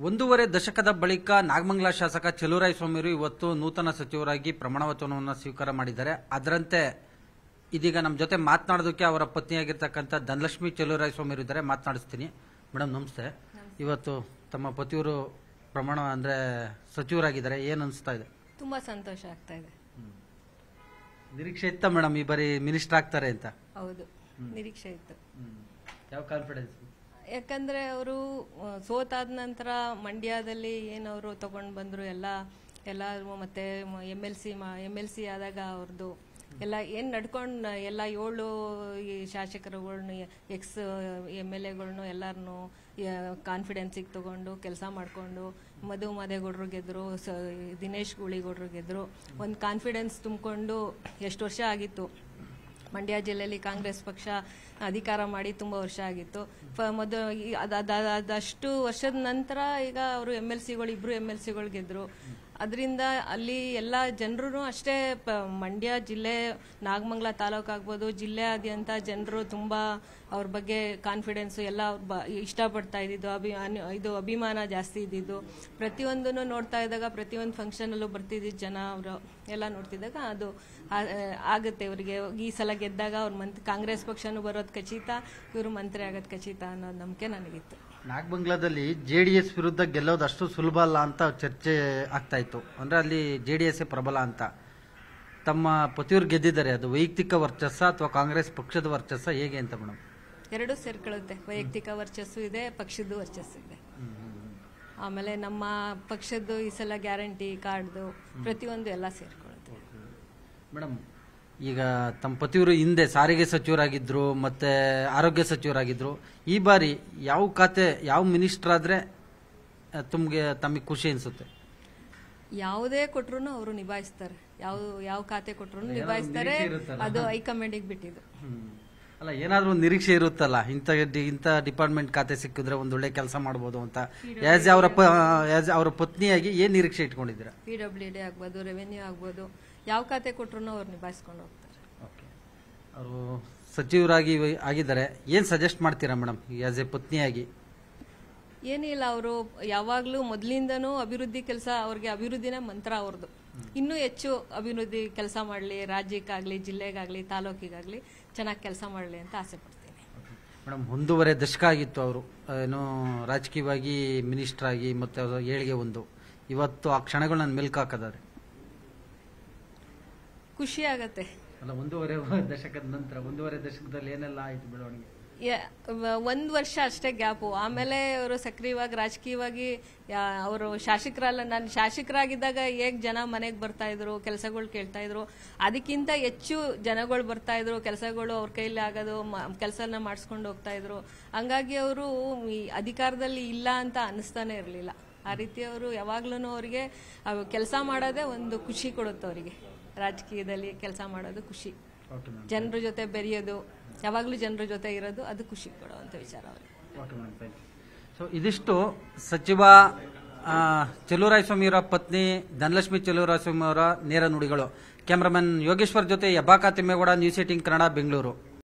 ಒಂದೂವರೆ ದಶಕದ ಬಳಿಕ ನಾಗಮಂಗಲ ಶಾಸಕ ಚಲುರಾಯ ಸ್ವಾಮಿಯವರು ಇವತ್ತು ನೂತನ ಸಚಿವರಾಗಿ ಪ್ರಮಾಣ ವಚನವನ್ನು ಸ್ವೀಕಾರ ಮಾಡಿದ್ದಾರೆ. ಅದರಂತೆ ಇದೀಗ ನಮ್ಮ ಜೊತೆ ಮಾತನಾಡೋದಕ್ಕೆ ಅವರ ಪತ್ನಿಯಾಗಿರ್ತಕ್ಕಂಥ ಧನಲಕ್ಷ್ಮಿ ಚಲುರಾಯ ಸ್ವಾಮಿಯವರು ಇದ್ದಾರೆ. ಮಾತನಾಡಿಸ್ತೀನಿ. ಮೇಡಮ್ ನಮಸ್ತೆ. ಇವತ್ತು ತಮ್ಮ ಪತಿಯವರು ಪ್ರಮಾಣ ಅಂದ್ರೆ ಸಚಿವರಾಗಿದ್ದಾರೆ. ಏನು ಅನಿಸ್ತಾ ಇದೆ? ತುಂಬಾ ಸಂತೋಷ ಆಗ್ತಾ ಇದೆ. ನಿರೀಕ್ಷೆ ಇತ್ತ ಮೇಡಮ್? ಈ ಬಾರಿ ಮಿನಿಸ್ಟರ್ ಆಗ್ತಾರೆ ಅಂತ. ಹೌದು. ನಿರೀಕ್ಷೆ ಇತ್ತು. ಯಾವ ಕಾನ್ಫಿಡೆನ್ಸ್? ಯಾಕಂದ್ರೆ ಅವರು ಸೋತಾದ ನಂತರ ಮಂಡ್ಯದಲ್ಲಿ ಏನವರು ತಗೊಂಡು ಬಂದರು, ಎಲ್ಲ ಎಲ್ಲ ಮತ್ತೆ M L C M L C ಆದಾಗ ಅವ್ರದ್ದು ಎಲ್ಲ ಏನು ನಡ್ಕೊಂಡು, ಎಲ್ಲ ಏಳು ಈ ಎಕ್ಸ್ ಎಂ ಎಲ್ ಎಗಳ್ನು ಎಲ್ಲರನ್ನು ಕಾನ್ಫಿಡೆನ್ಸಿಗೆ ತಗೊಂಡು ಕೆಲಸ ಮಾಡಿಕೊಂಡು ಮಧು ಮಾದೇಗೌಡರು ಗೆದ್ರು, ಸ, ದಿನೇಶ್ ಗುಳಿಗೌಡರು ಗೆದ್ರು. ಒಂದು ಕಾನ್ಫಿಡೆನ್ಸ್ ತುಂಬಿಕೊಂಡು ಎಷ್ಟು ವರ್ಷ ಆಗಿತ್ತು? ಮಂಡ್ಯ ಜಿಲ್ಲೆಯಲ್ಲಿ ಕಾಂಗ್ರೆಸ್ ಪಕ್ಷ ಅಧಿಕಾರ ಮಾಡಿ ತುಂಬ ವರ್ಷ ಆಗಿತ್ತು. ಫ- ಮೊದ ಈ- ಅದ್- ಅದ್- ಅದ್- ಅದಷ್ಟು ವರ್ಷದ ನಂತರ ಈಗ ಅವರು ಎಂ ಎಲ್ ಸಿಗಳು ಇಬ್ರು ಎಂ ಎಲ್ ಸಿಗಳು ಗೆದ್ರು. ಅದರಿಂದ ಅಲ್ಲಿ ಎಲ್ಲ ಜನರೂ ಅಷ್ಟೇ ಪ, ಮಂಡ್ಯ ಜಿಲ್ಲೆ, ನಾಗಮಂಗಲ ತಾಲೂಕು ಆಗ್ಬೋದು ಜಿಲ್ಲೆಯಾದ್ಯಂತ ಜನರು ತುಂಬ ಅವ್ರ ಬಗ್ಗೆ ಕಾನ್ಫಿಡೆನ್ಸು ಎಲ್ಲ ಅವ್ರು ಬ, ಇಷ್ಟಪಡ್ತಾ ಇದ್ದಿದ್ದು, ಅಭಿ ಇದು ಅಭಿಮಾನ ಜಾಸ್ತಿ ಇದ್ದಿದ್ದು. ಪ್ರತಿಯೊಂದನ್ನು ನೋಡ್ತಾ ಇದ್ದಾಗ, ಪ್ರತಿಯೊಂದು ಫಂಕ್ಷನಲ್ಲೂ ಬರ್ತಿದ್ದಿದ್ದು ಜನ ಅವರು ಎಲ್ಲ ನೋಡ್ತಿದ್ದಾಗ ಅದು ಆಗುತ್ತೆ ಇವರಿಗೆ. ಈ ಸಲ ಗೆದ್ದಾಗ ಅವ್ರ ಮಂತ್, ಕಾಂಗ್ರೆಸ್ ಪಕ್ಷನೂ ಬರೋದು ಖಚಿತ, ಇವರು ಮಂತ್ರಿ ಆಗೋದು ಖಚಿತ ಅನ್ನೋ ನಂಬಿಕೆ ನನಗಿತ್ತು. ನಾಗಬಂಗ್ಲಾದಲ್ಲಿ ಎಸ್ ವಿರುದ್ಧ ಗೆಲ್ಲೋದು ಅಷ್ಟು ಸುಲಭ ಅಲ್ಲ ಅಂತ ಚರ್ಚೆ ಆಗ್ತಾ ಇತ್ತು. ಅಂದರೆ ಅಲ್ಲಿ ಜೆಡಿಎಸ್ ಪ್ರಬಲ ಅಂತ. ತಮ್ಮ ಪತಿಯವ್ರು ಗೆದ್ದಿದ್ದಾರೆ ಅದು. ವೈಯಕ್ತಿಕ ವರ್ಚಸ್ಸ ಅಥವಾ ಕಾಂಗ್ರೆಸ್ ಪಕ್ಷದ ವರ್ಚಸ್ಸ ಹೇಗೆ ಅಂತ ಮೇಡಮ್? ಎರಡೂ ಸೇರ್ಕೊಳ್ಳುತ್ತೆ. ವೈಯಕ್ತಿಕ ವರ್ಚಸ್ಸು ಇದೆ ಪಕ್ಷದ ವರ್ಚಸ್ಸು ಇದೆ. ಆಮೇಲೆ ನಮ್ಮ ಪಕ್ಷದ್ದು ಈ ಸಲ ಗ್ಯಾರಂಟಿ ಕಾರ್ಡ್ದು ಪ್ರತಿಯೊಂದು ಎಲ್ಲ ಸೇರ್ಕೊಳ್ಳುತ್ತೆ. ಮೇಡಮ್ ಈಗ ತಮ್ಮ ಪತಿಯವರು ಹಿಂದೆ ಸಾರಿಗೆ ಸಚಿವರಾಗಿದ್ರು ಮತ್ತೆ ಆರೋಗ್ಯ ಸಚಿವರಾಗಿದ್ರು ಈ ಬಾರಿ ಯಾವ ಖಾತೆ ಯಾವ ಮಿನಿಸ್ಟರ್ ಆದ್ರೆ ತಮಗೆ ತಮಗೆ ಖುಷಿ ಅನ್ಸುತ್ತೆ? ಯಾವುದೇ ಕೊಟ್ರು ಅವರು ನಿಭಾಯಿಸ್ತಾರೆ. ಯಾವ ಯಾವ ಖಾತೆ ಕೊಟ್ರು ನಿಭಾಯಿಸ್ತಾರೆ. ಅದು ಹೈಕಮಾಂಡಿಗೆ ಬಿಟ್ಟಿದ್ದು. ಅಲ್ಲ ಏನಾದ್ರೂ ಒಂದು ನಿರೀಕ್ಷೆ ಇರುತ್ತಲ್ಲ ಇಂಥ ಇಂಥ ಡಿಪಾರ್ಟ್ಮೆಂಟ್ ಖಾತೆ ಸಿಕ್ಕಿದ್ರೆ ಒಂದು ಒಳ್ಳೆ ಕೆಲಸ ಮಾಡ್ಬೋದು ಅಂತ. ಆಸ್ ಅವರ ಆಸ್ ಅವರ ಪತ್ನಿಯಾಗಿ ಏನ್ ನಿರೀಕ್ಷೆ ಇಟ್ಕೊಂಡಿದ್ದೀರಾ? ಪಿ ಡಬ್ಲ್ಯೂ ಡಿ ಆಗ್ಬೋದು ರೆವೆನ್ಯೂ ಆಗ್ಬೋದು ಯಾವ ಖಾತೆ ಕೊಟ್ರು ಅವ್ರು ನಿಭಾಯಿಸ್ಕೊಂಡು ಹೋಗ್ತಾರೆ. ಅವರು ಸಚಿವರಾಗಿ ಆಗಿದ್ದಾರೆ. ಏನು ಸಜೆಸ್ಟ್ ಮಾಡ್ತೀರಾ ಮೇಡಮ್ ಆಸ್ ಎ ಪತ್ನಿಯಾಗಿ? ಏನಿಲ್ಲ ಅವರು ಯಾವಾಗಲೂ ಮೊದಲಿಂದನೂ ಅಭಿವೃದ್ಧಿ ಕೆಲಸ ಅವ್ರಿಗೆ ಅಭಿವೃದ್ಧಿನೇ ಮಂತ್ರ ಅವ್ರದ್ದು ಇನ್ನೂ ಹೆಚ್ಚು ಅಭಿವೃದ್ಧಿ ಕೆಲಸ ಮಾಡಲಿ ರಾಜ್ಯಕ್ಕಾಗಲಿ ಜಿಲ್ಲೆಗಾಗಲಿ ತಾಲೂಕಿಗಾಗಲಿ ಚೆನ್ನಾಗಿ ಕೆಲಸ ಮಾಡಲಿ ಅಂತ ಆಸೆ ಪಡ್ತೀನಿ. ಮೇಡಮ್ ಒಂದೂವರೆ ದಶಕ ಆಗಿತ್ತು ಅವರು. ಏನು ರಾಜಕೀಯವಾಗಿ ಮಿನಿಸ್ಟರ್ ಆಗಿ ಮತ್ತೆ ಅವ್ರ ಏಳಿಗೆ ಒಂದು. ಇವತ್ತು ಆ ಕ್ಷಣಗಳು ನನ್ನ ಮೆಲ್ಕು ಹಾಕದಾರೆ ಖುಷಿ ಆಗತ್ತೆ. ಅಲ್ಲ ಒಂದೂವರೆ ದಶಕದ ನಂತರ ಒಂದೂವರೆ ದಶಕದಲ್ಲಿ ಏನೆಲ್ಲ ಆಯ್ತು ಬೆಳವಣಿಗೆ ಒಂದು ವರ್ಷ ಅಷ್ಟೇ ಗ್ಯಾಪು. ಆಮೇಲೆ ಅವರು ಸಕ್ರಿಯವಾಗಿ ರಾಜಕೀಯವಾಗಿ ಅವರು ಶಾಸಕರಲ್ಲ ನಾನು ಶಾಸಕರಾಗಿದ್ದಾಗ ಹೇಗೆ ಜನ ಮನೆಗೆ ಬರ್ತಾ ಇದ್ರು ಕೆಲಸಗಳು ಕೇಳ್ತಾ ಇದ್ರು ಅದಕ್ಕಿಂತ ಹೆಚ್ಚು ಜನಗಳು ಬರ್ತಾ ಇದ್ರು ಕೆಲಸಗಳು ಅವ್ರ ಕೈಲಿ ಆಗೋದು ಕೆಲಸನ ಮಾಡಿಸ್ಕೊಂಡು ಹೋಗ್ತಾ ಇದ್ರು. ಹಂಗಾಗಿ ಅವರು ಈ ಅಧಿಕಾರದಲ್ಲಿ ಇಲ್ಲ ಅಂತ ಅನಿಸ್ತಾನೆ ಇರಲಿಲ್ಲ. ಆ ರೀತಿ ಅವರು ಯಾವಾಗ್ಲೂ ಅವರಿಗೆ ಕೆಲಸ ಮಾಡೋದೇ ಒಂದು ಖುಷಿ ಕೊಡುತ್ತೆ ಅವರಿಗೆ. ರಾಜಕೀಯದಲ್ಲಿ ಕೆಲಸ ಮಾಡೋದು ಖುಷಿ. ಜನರ ಜೊತೆ ಬೆರೆಯೋದು. ಯಾವಾಗಲೂ ಜನರ ಜೊತೆ ಇರೋದು ಅದು ಖುಷಿ ಕೊಡುವಂಥ ವಿಚಾರ ಸೊ ಇದಿಷ್ಟು ಸಚಿವ ಆ, ಅವರ ಸ್ವಾಮಿಯವರ ಪತ್ನಿ ಧನಲಕ್ಷ್ಮಿ ಚೆಲುವರಾಯ ಸ್ವಾಮಿ ಅವರ ನೇರ ನುಡಿಗಳು. ಕ್ಯಾಮರಾಮನ್ ಯೋಗೇಶ್ವರ್ ಜೊತೆ ಯಬ್ಬಾಕಾ ತಿಮ್ಮೇಗೌಡ ನ್ಯೂಸ್ ಏಟಿಂಗ್ ಕನ್ನಡ ಬೆಂಗಳೂರು.